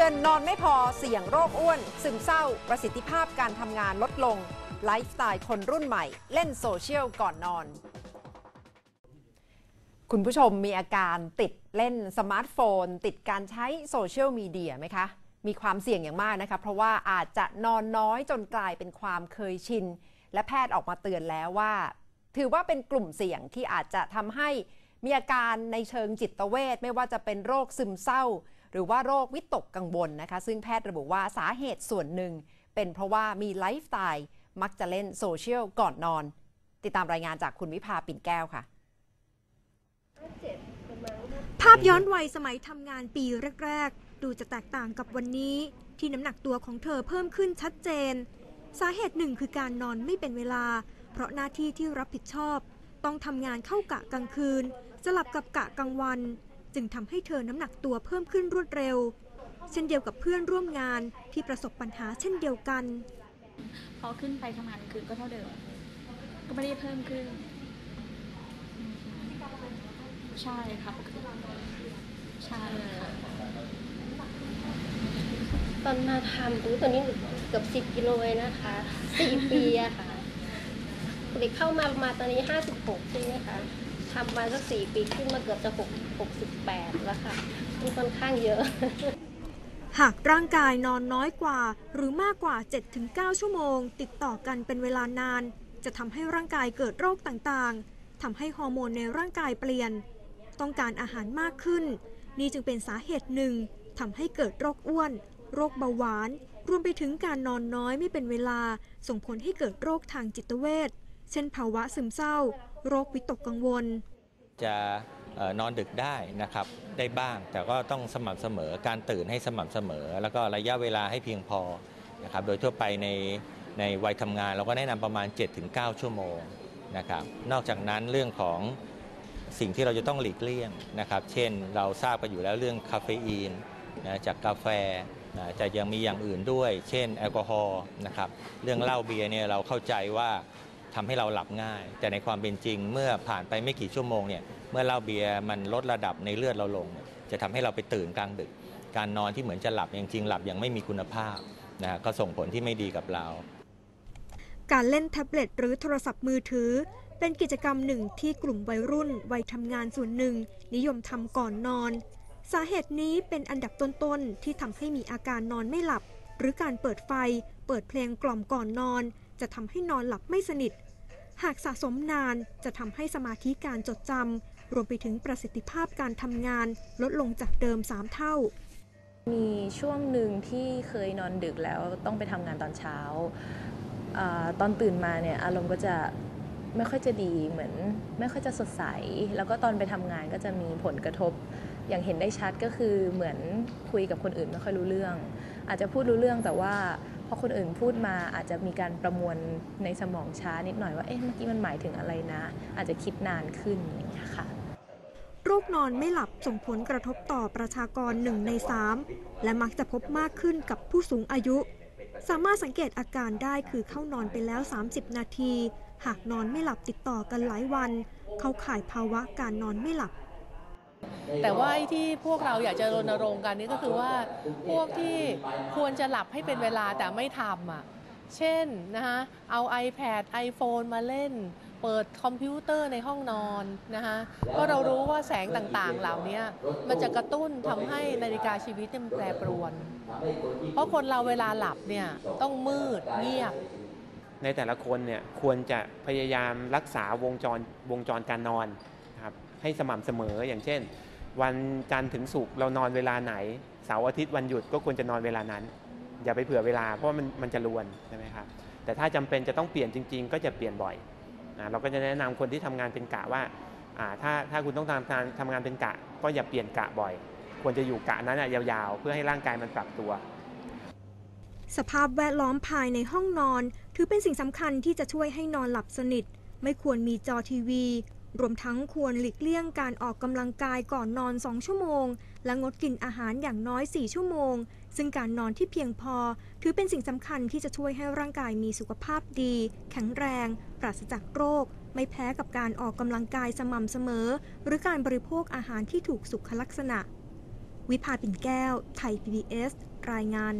เตือนนอนไม่พอเสี่ยงโรคอ้วน ซึมเศร้า ประสิทธิภาพการทำงานลดลง ไลฟ์สไตล์คนรุ่นใหม่ เล่นโซเชียลก่อนนอน คุณผู้ชมมีอาการติดเล่นสมาร์ทโฟน ติดการใช้โซเชียลมีเดียไหมคะ มีความเสี่ยงอย่างมากนะคะ เพราะว่าอาจจะนอนน้อยจนกลายเป็นความเคยชิน และแพทย์ออกมาเตือนแล้วว่า ถือว่าเป็นกลุ่มเสี่ยงที่อาจจะทำให้มีอาการในเชิงจิตเวชไม่ว่าจะเป็นโรคซึมเศร้า หรือว่าโรควิตกกังวลนะคะ ซึ่งแพทย์ระบุว่าสาเหตุส่วนหนึ่ง เป็นเพราะว่ามีไลฟ์สไตล์มักจะเล่นโซเชียลก่อนนอน ติดตามรายงานจากคุณวิภาปิ่นแก้วค่ะ ภาพย้อนวัยสมัยทำงานปีแรก ๆ ดูจะแตกต่างกับวันนี้ ที่น้ำหนักตัวของเธอเพิ่มขึ้นชัดเจน สาเหตุหนึ่งคือการนอนไม่เป็นเวลา เพราะหน้าที่ที่รับผิดชอบ ต้องทำงานเข้ากะกลางคืน สลับกับกะกลางวัน จึงทำให้เธอน้ำหนักตัวเพิ่มขึ้นรวดเร็ว เช่นเดียวกับเพื่อนร่วมงานที่ประสบปัญหาเช่นเดียวกัน พอขึ้นไปทำงานคืนก็เท่าเดิม ก็ไม่ได้เพิ่มขึ้น ใช่ครับใช่ตอนมาทำดูตอนนี้เกือบสิบกิโลเลยนะคะสี่ปีอะค่ะเด็กเข้ามาประมาณตอนนี้ห้าสิบหกใช่ไหมคะ ทำมาสักสี่ปีขึ้นมาเกือบจะหกหกสิบแปดแล้วค่ะมันค่อนข้างเยอะ หากร่างกายนอนน้อยกว่า หรือมากกว่า 7-9 ชั่วโมง ติดต่อกันเป็นเวลานาน จะทำให้ร่างกายเกิดโรคต่างๆทำให้ฮอร์โมนในร่างกายเปลี่ยน ต้องการอาหารมากขึ้น นี่จึงเป็นสาเหตุหนึ่งทำให้เกิดโรคอ้วน โรคเบาหวาน รวมไปถึงการนอนน้อยไม่เป็นเวลา ส่งผลให้เกิดโรคทางจิตเวช เช่นภาวะซึมเศร้า โรควิตกกังวล จะออนอนดึกได้นะครับได้บ้างแต่ก็ต้องสม่ำเสมอการตื่นให้สม่ำเสมอ แล้วก็ระยะเวลาให้เพียงพอนะครับโดยทั่วไปในในวัยทำงานเราก็แนะนำประมาณ 7-9 ชั่วโมงนะครับนอกจากนั้นเรื่องของสิ่งที่เราจะต้องหลีกเลี่ยงนะครับเช่นเราทราบกันอยู่แล้วเรื่องคาเฟอีนนะจากกาแฟนะจะยังมีอย่างอื่นด้วย เช่นแอลกอฮอล์นะครับเรื่องเหล้าเบียร์เนี่ยเราเข้าใจว่า ทำให้เราหลับง่าย แต่ในความเป็นจริงเมื่อผ่านไปไม่กี่ชั่วโมงเนี่ยเมื่อเหล้าเบียร์มันลดระดับในเลือดเราลง จะทำให้เราไปตื่นกลางดึก การนอนที่เหมือนจะหลับจริงๆหลับย่างไม่มีคุณภาพนะก็ส่งผลที่ไม่ดีกับเรา การเล่นแท็บเล็ตหรือโทรศัพท์มือถือ เป็นกิจกรรมหนึ่งที่กลุ่มวัยรุ่นวัยทำงานส่วนหนึ่ง นิยมทำก่อนนอน สาเหตุนี้เป็นอันดับต้นๆที่ทำให้มีอาการนอนไม่หลับ หรือการเปิดไฟ เปิดเพลงกล่อมก่อนนอน จะทำให้นอนหลับไม่สนิท หากสะสมนานจะทำให้สมาธิการจดจำรวมไปถึงประสิทธิภาพการทำงานลดลงจากเดิม 3 เท่า มีช่วงหนึ่งที่เคยนอนดึกแล้วต้องไปทำงานตอนเช้าอาตอนตื่นมาเนี่ยอารมณ์ก็จะไม่ค่อยจะดีเหมือนไม่ค่อยจะสดใส แล้วก็ตอนไปทำงานก็จะมีผลกระทบอย่างเห็นได้ชัดก็คือเหมือนคุยกับคนอื่นไม่ค่อยรู้เรื่อง อาจจะพูดรู้เรื่องแต่ว่า พอคนอื่นพูดมาอาจจะมีการประมวลในสมองช้านิดหน่อยว่าเอ๊ะเมื่อกี้มันหมายถึงอะไรนะ อาจจะคิดนานขึ้นอย่างเงี้ยค่ะโรคนอนไม่หลับส่งผลกระทบต่อประชากรหนึ่งใน3และมักจะพบมากขึ้นกับผู้สูงอายุ สามารถสังเกตอาการได้คือเข้านอนไปแล้ว 30 นาที หากนอนไม่หลับติดต่อกันหลายวัน เขาข่ายภาวะการนอนไม่หลับ แต่ว่าที่พวกเราอยากจะรณรงค์กันนี่ก็คือว่าพวกที่ควรจะหลับให้เป็นเวลาแต่ไม่ทำอะเช่นนะคะเอา iPad iPhone มาเล่น เปิดคอมพิวเตอร์ในห้องนอนนะคะเพราะเรารู้ว่าแสงต่างๆ เหล่านี้มันจะกระตุ้นทำให้นาฬิกาชีวิตมันแปรปรวน เพราะคนเราเวลาหลับเนี่ยต้องมืดเงียบ ในแต่ละคนเนี่ยควรจะพยายามรักษาวงจรวงจรการนอน ให้สม่ำเสมออย่างเช่น วันจันทร์ถึงศุกร์เรานอนเวลาไหนเสาร์อาทิตย์วันหยุดก็ควรจะนอนเวลานั้น อย่าไปเผื่อเวลาเพราะมันมันจะรวนใช่ไหมครับแต่ถ้าจำเป็นจะต้องเปลี่ยนจริง ๆ ก็จะเปลี่ยนบ่อยอเราก็จะแนะนำคนที่ทำงานเป็นกะว่าถ้าถ้าคุณต้องทำงานทำงานเป็นกะ ก็อย่าเปลี่ยนกะบ่อย ควรจะอยู่กะนั้นอะยาวๆ เพื่อให้ร่างกายมันปรับตัว สภาพแวดล้อมภายในห้องนอน ถือเป็นสิ่งสำคัญที่จะช่วยให้นอนหลับสนิท ไม่ควรมีจอทีวี รวมทั้งควรหลีกเลี่ยงการออกกำลังกายก่อนนอน 2 ชั่วโมง และงดกินอาหารอย่างน้อย 4 ชั่วโมง ซึ่งการนอนที่เพียงพอ ถือเป็นสิ่งสำคัญที่จะช่วยให้ร่างกายมีสุขภาพดี แข็งแรง ปราศจากโรค ไม่แพ้กับการออกกำลังกายสม่ำเสมอ หรือการบริโภคอาหารที่ถูกสุขลักษณะ วิภาปิ่นแก้ว ไทย PBS รายงาน